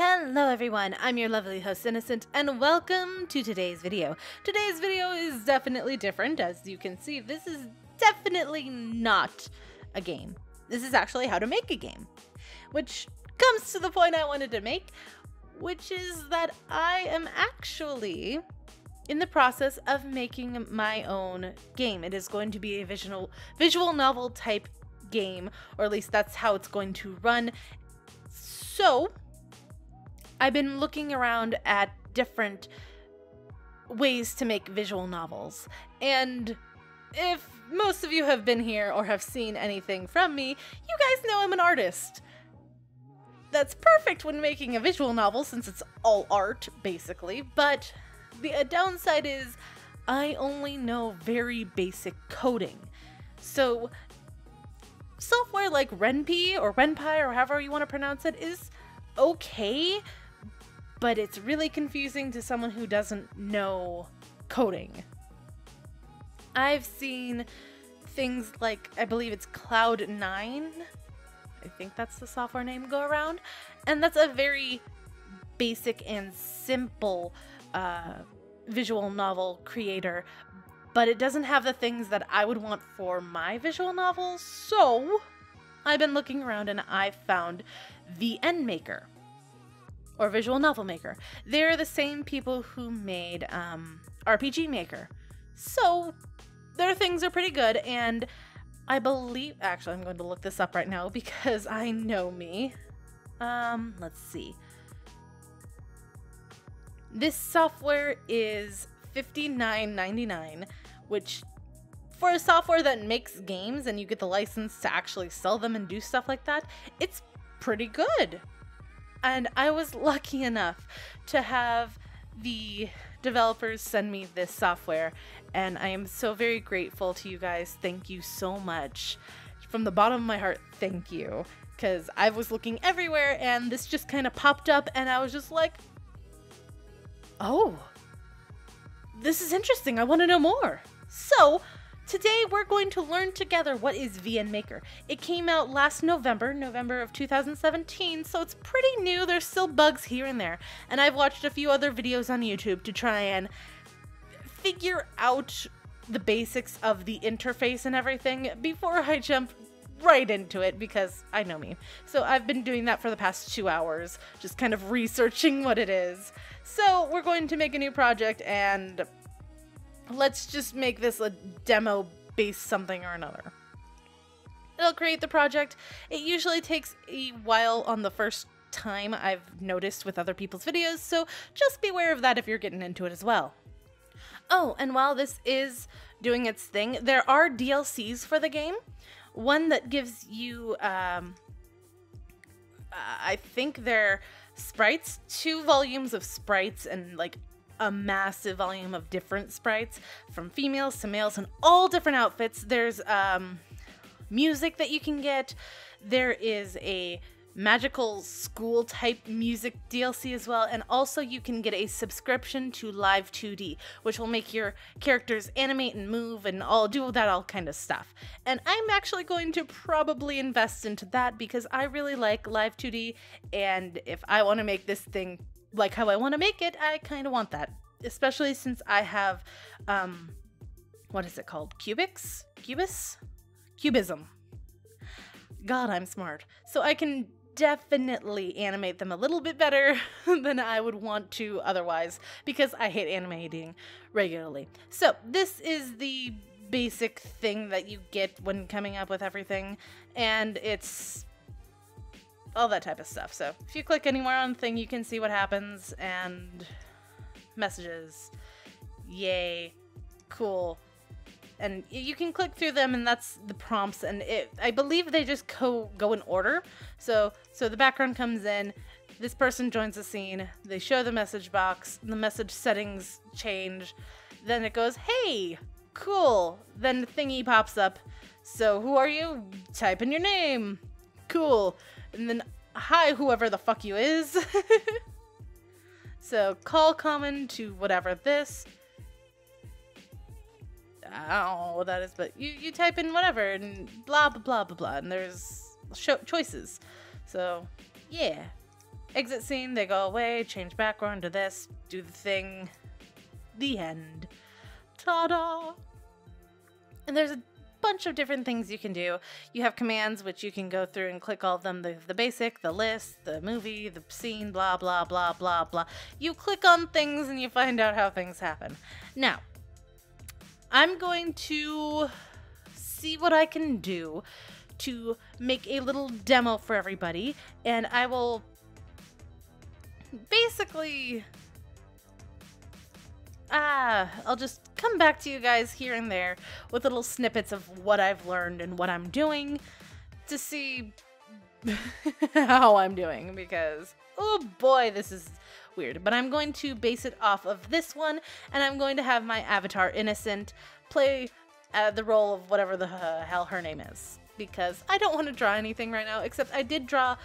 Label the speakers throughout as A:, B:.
A: Hello everyone, I'm your lovely host Innocent and welcome to today's video. Today's video is definitely different as you can see this is definitely not a game. This is actually how to make a game. Which comes to the point I wanted to make, which is that I am actually in the process of making my own game. It is going to be a visual visual novel type game, or at least that's how it's going to run. So, I've been looking around at different ways to make visual novels. And if most of you have been here or have seen anything from me, you guys know I'm an artist. That's perfect when making a visual novel since it's all art, basically, but the uh, downside is I only know very basic coding. So, software like Ren'Py or Ren'Py or however you want to pronounce it is okay, but it's really confusing to someone who doesn't know coding. I've seen things like, I believe it's Cloud9. I think that's the software name go around. And that's a very basic and simple uh, visual novel creator, but it doesn't have the things that I would want for my visual novels. So I've been looking around and I found VN Maker or Visual Novel Maker. They're the same people who made um, RPG Maker. So their things are pretty good and I believe actually I'm going to look this up right now because I know me. Um, let's see. This software is $59.99, which for a software that makes games and you get the license to actually sell them and do stuff like that, it's pretty good. And I was lucky enough to have the developers send me this software, and I am so very grateful to you guys. Thank you so much. From the bottom of my heart, thank you. Because I was looking everywhere, and this just kind of popped up, and I was just like, oh, this is interesting. I want to know more. So, Today, we're going to learn together what is VN Maker. It came out last November, November of 2017, so it's pretty new. There's still bugs here and there. And I've watched a few other videos on YouTube to try and figure out the basics of the interface and everything before I jump right into it because I know me. So I've been doing that for the past two hours, just kind of researching what it is. So we're going to make a new project and let's just make this a demo based something or another. It'll create the project. It usually takes a while on the first time I've noticed with other people's videos, so just beware of that if you're getting into it as well. Oh, and while this is doing its thing, there are DLCs for the game. One that gives you, um, I think they're sprites, two volumes of sprites and like a massive volume of different sprites from females to males in all different outfits. There's um, music that you can get. There is a magical school type music DLC as well, and also you can get a subscription to Live 2D, which will make your characters animate and move and all do that all kind of stuff. And I'm actually going to probably invest into that because I really like Live 2D, and if I want to make this thing like how I want to make it, I kind of want that. Especially since I have, um, what is it called? Cubics? Cubis? Cubism. God, I'm smart. So I can definitely animate them a little bit better than I would want to otherwise because I hate animating regularly. So this is the basic thing that you get when coming up with everything and it's all that type of stuff. So if you click anywhere on the thing, you can see what happens and messages. Yay. Cool. And you can click through them and that's the prompts and it I believe they just go go in order. So so the background comes in, this person joins the scene, they show the message box, the message settings change, then it goes, "Hey, cool." Then the thingy pops up. So who are you? Type in your name. Cool and then hi whoever the fuck you is. so call common to whatever this. I don't know what that is, but you, you type in whatever and blah blah blah blah blah, and there's choices. So yeah, exit scene, they go away, change background to this, do the thing. The end. Ta da! And there's a bunch of different things you can do. You have commands which you can go through and click all of them the, the basic, the list, the movie, the scene, blah, blah, blah, blah, blah. You click on things and you find out how things happen. Now, I'm going to see what I can do to make a little demo for everybody, and I will basically ah, I'll just come back to you guys here and there with little snippets of what I've learned and what I'm doing to see how I'm doing because oh boy, this is weird. But I'm going to base it off of this one and I'm going to have my avatar Innocent play uh, the role of whatever the uh, hell her name is because I don't want to draw anything right now except I did draw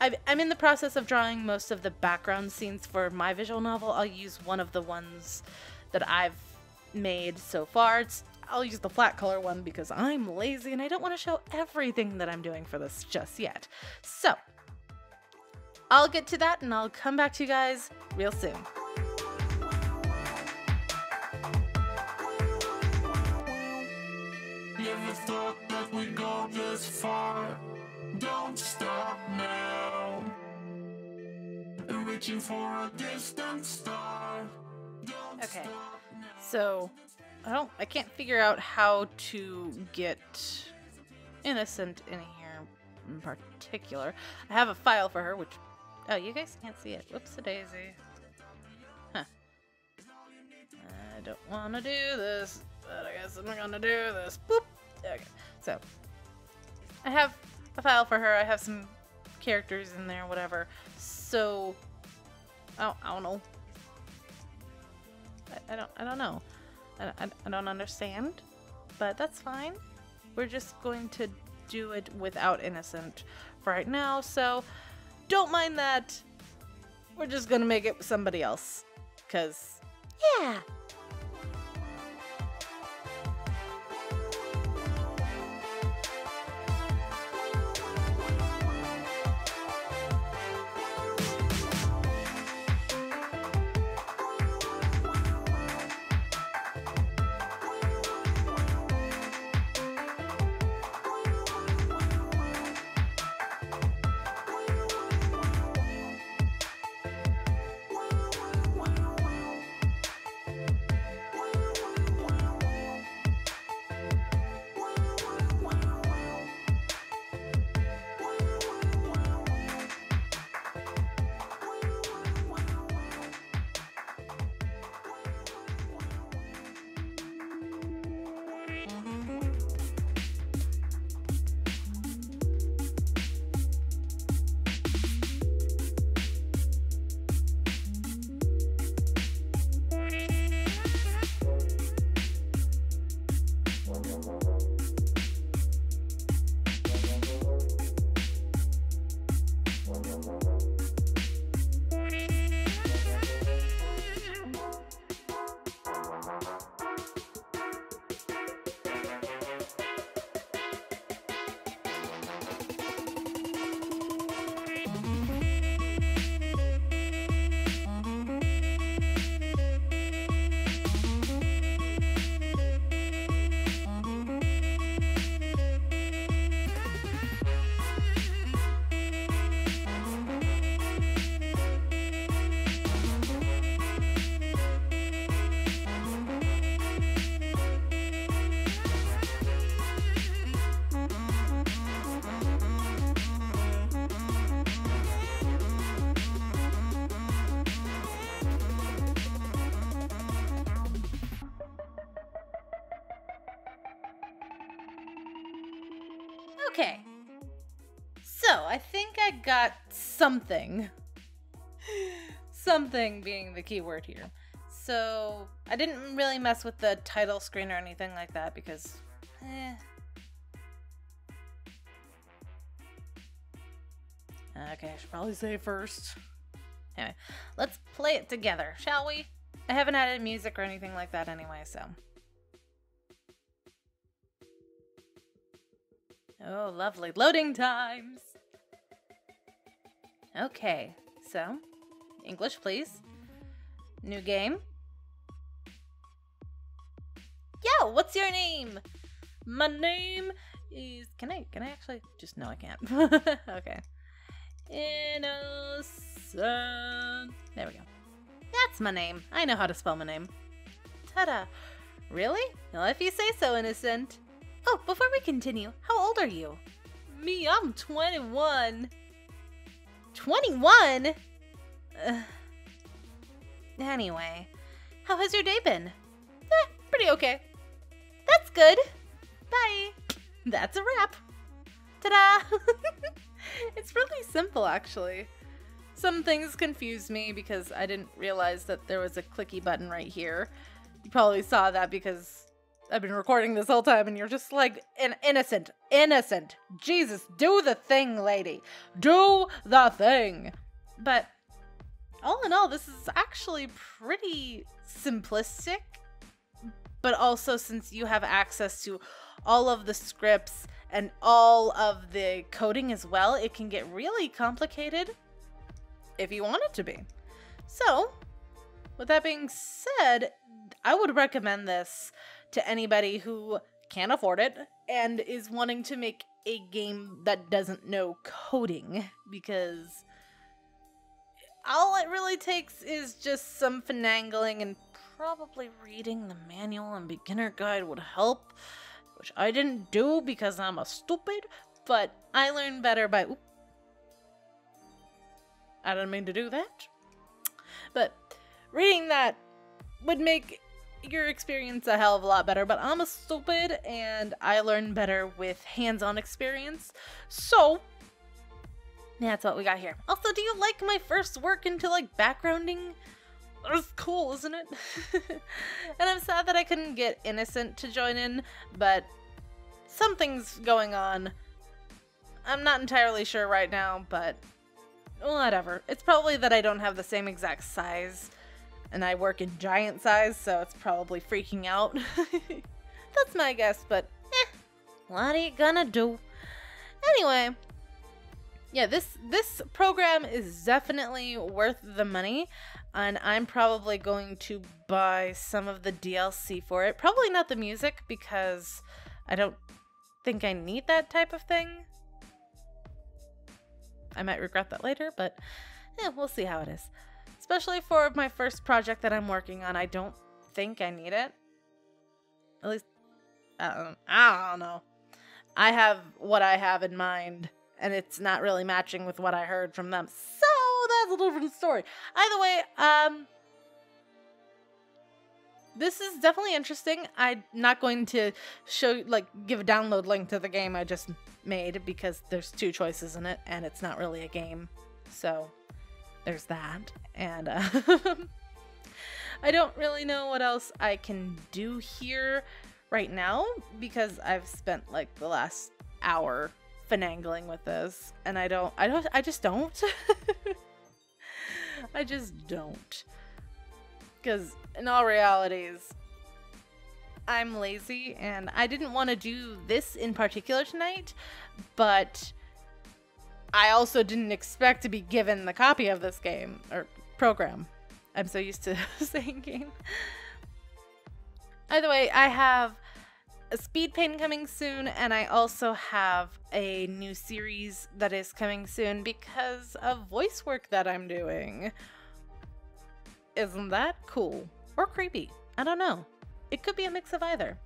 A: i am in the process of drawing most of the background scenes for my visual novel. I'll use one of the ones that I've made so far. It's, I'll use the flat color one because I'm lazy and I don't want to show everything that I'm doing for this just yet. So, I'll get to that and I'll come back to you guys real soon. Never thought that we'd go this far. Don't stop now. Reaching for a distant star. Don't okay. So, I don't I can't figure out how to get innocent in here in particular. I have a file for her which Oh, you guys can't see it. Whoops a daisy. Huh. I don't want to do this, but I guess I'm gonna do this. Boop. Okay. So, I have a file for her. I have some characters in there, whatever. So, I don't, I don't know. I, I, don't, I don't know. I, I, I don't understand, but that's fine. We're just going to do it without Innocent for right now, so don't mind that. We're just gonna make it somebody else. Cause, yeah. Okay. So, I think I got something. something being the key word here. So, I didn't really mess with the title screen or anything like that because, eh. Okay, I should probably say first. Anyway, let's play it together, shall we? I haven't added music or anything like that anyway, so. Oh, lovely. Loading times. Okay, So, English, please. New game. Yo, what's your name? My name is. Can I? Can I actually? Just no, I can't. okay. Innocent. There we go. That's my name. I know how to spell my name. Ta-da. Really? Well, if you say so, Innocent. Oh, before we continue, how old are you? Me, I'm 21. 21? Uh, anyway, how has your day been? Eh, pretty okay. That's good. Bye. That's a wrap. Ta-da! it's really simple, actually. Some things confuse me because I didn't realize that there was a clicky button right here. You probably saw that because I've been recording this whole time and you're just like an innocent, innocent. Jesus, do the thing, lady. Do the thing. But all in all, this is actually pretty simplistic. But also, since you have access to all of the scripts and all of the coding as well, it can get really complicated if you want it to be. So, with that being said, I would recommend this to anybody who can't afford it and is wanting to make a game that doesn't know coding because all it really takes is just some finagling and probably reading the manual and beginner guide would help, which I didn't do because I'm a stupid, but I learned better by. Oop. I didn't mean to do that. But reading that would make your experience a hell of a lot better, but I'm a stupid and I learn better with hands on experience. So, that's what we got here. Also, do you like my first work into like backgrounding? That's cool, isn't it? and I'm sad that I couldn't get Innocent to join in, but something's going on. I'm not entirely sure right now, but whatever. It's probably that I don't have the same exact size and I work in giant size, so it's probably freaking out. That's my guess, but eh, what are you gonna do? Anyway, yeah, this this program is definitely worth the money, and I'm probably going to buy some of the DLC for it. Probably not the music because I don't think I need that type of thing. I might regret that later, but yeah, we'll see how it is. Especially for my first project that I'm working on, I don't think I need it. At least, um, I don't know. I have what I have in mind, and it's not really matching with what I heard from them. So that's a different story. Either way, um, this is definitely interesting. I'm not going to show, like, give a download link to the game I just made because there's two choices in it, and it's not really a game. So there's that. And uh, I don't really know what else I can do here right now because I've spent like the last hour finagling with this and I don't I don't I just don't. I just don't. Cuz in all realities I'm lazy and I didn't want to do this in particular tonight, but I also didn't expect to be given the copy of this game or program. I'm so used to saying game. Either way, I have a speed paint coming soon, and I also have a new series that is coming soon because of voice work that I'm doing. Isn't that cool? Or creepy? I don't know. It could be a mix of either.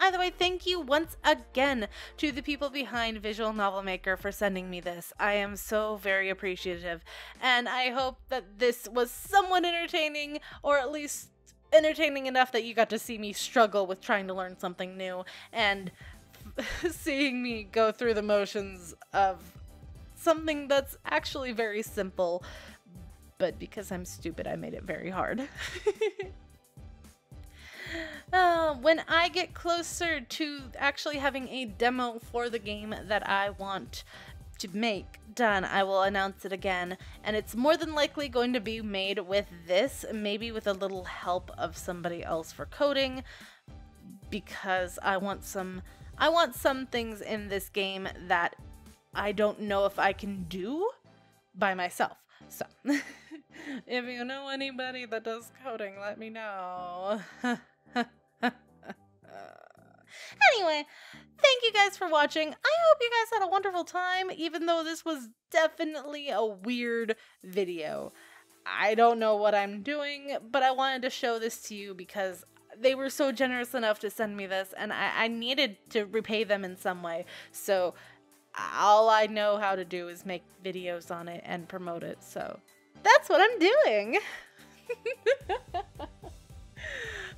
A: Either way, thank you once again to the people behind Visual Novel Maker for sending me this. I am so very appreciative, and I hope that this was somewhat entertaining, or at least entertaining enough that you got to see me struggle with trying to learn something new, and seeing me go through the motions of something that's actually very simple, but because I'm stupid, I made it very hard. Uh, when I get closer to actually having a demo for the game that I want to make done, I will announce it again. And it's more than likely going to be made with this, maybe with a little help of somebody else for coding, because I want some I want some things in this game that I don't know if I can do by myself. So, if you know anybody that does coding, let me know. anyway, thank you guys for watching. I hope you guys had a wonderful time, even though this was definitely a weird video. I don't know what I'm doing, but I wanted to show this to you because they were so generous enough to send me this, and I, I needed to repay them in some way. So, all I know how to do is make videos on it and promote it. So, that's what I'm doing.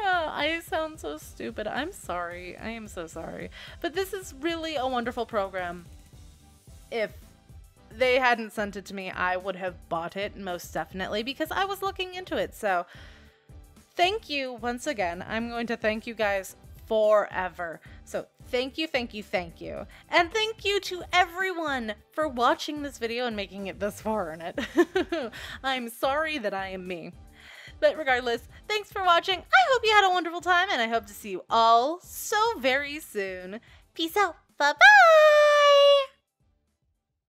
A: Oh, I sound so stupid. I'm sorry. I am so sorry. But this is really a wonderful program. If they hadn't sent it to me, I would have bought it most definitely because I was looking into it. So, thank you once again. I'm going to thank you guys forever. So, thank you, thank you, thank you. And thank you to everyone for watching this video and making it this far in it. I'm sorry that I am me. But regardless, thanks for watching. I hope you had a wonderful time, and I hope to see you all so very soon. Peace out. Bye bye.